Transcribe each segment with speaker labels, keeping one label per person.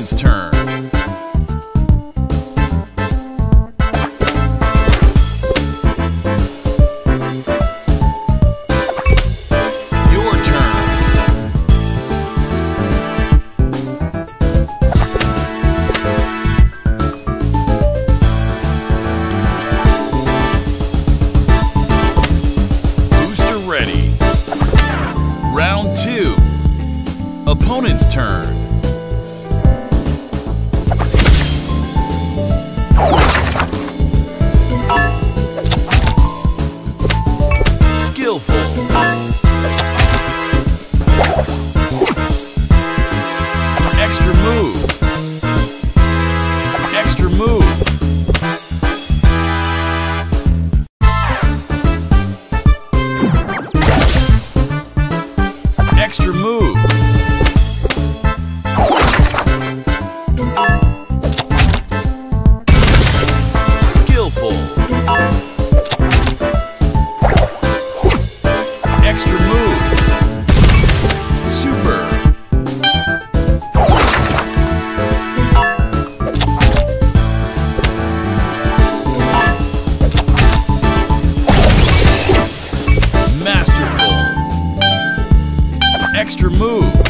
Speaker 1: Ryan's turn. Ready. Round two. Opponent's turn. extra move.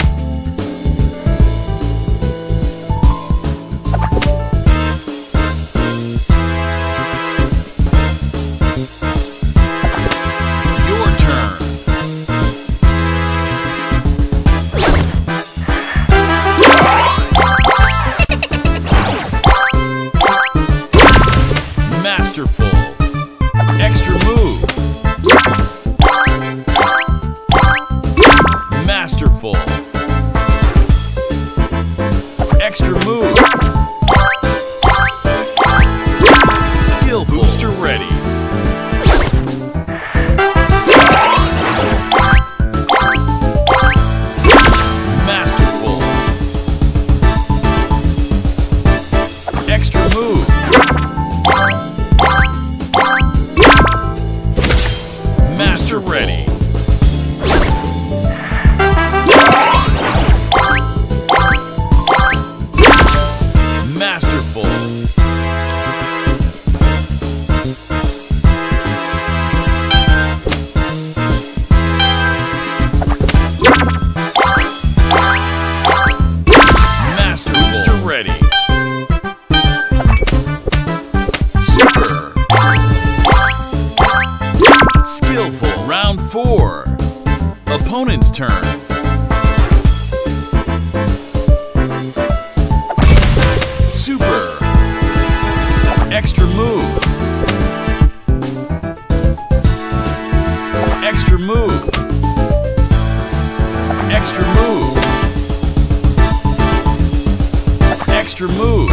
Speaker 1: Extra move.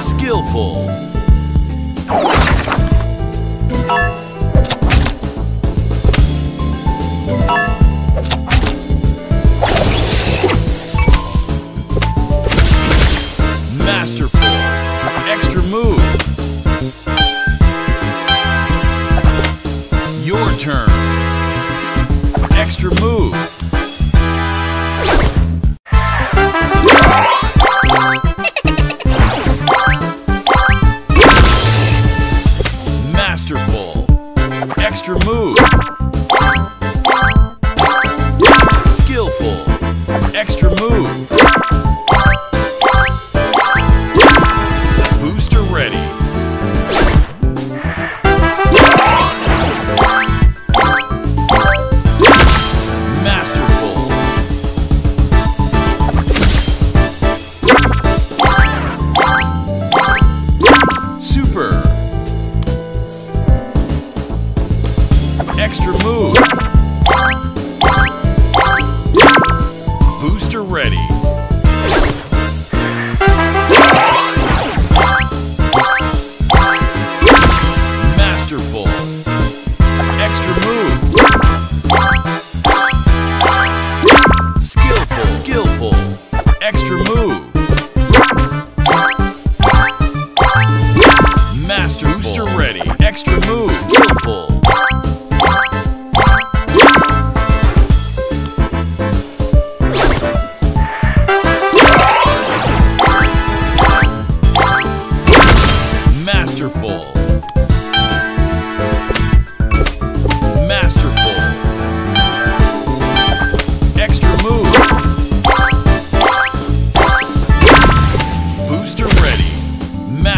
Speaker 1: Skillful. Masterful. Extra move. Your turn. Extra move.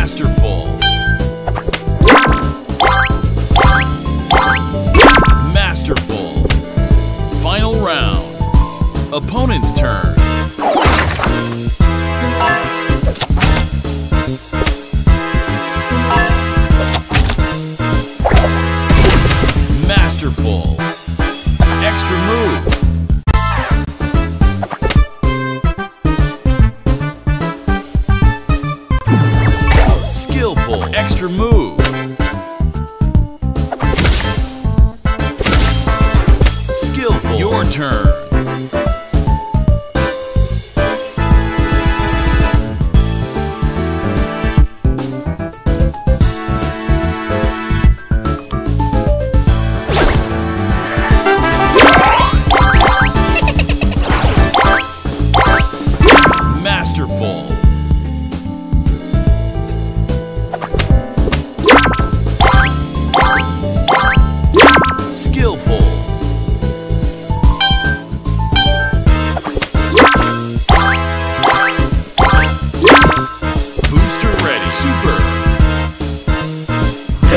Speaker 1: Masterful. Skillful. Extra move. Skillful. Your turn.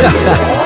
Speaker 1: Yeah.